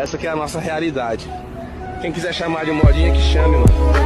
Essa aqui é a nossa realidade. Quem quiser chamar de modinha que chame, mano.